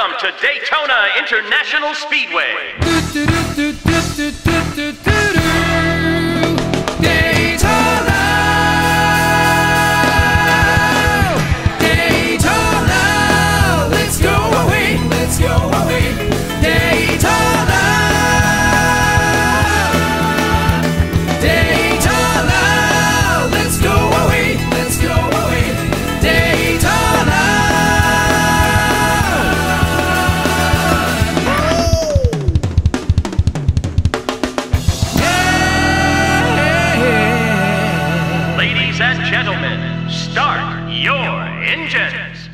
Welcome to Daytona International Speedway. and gentlemen, start your engines!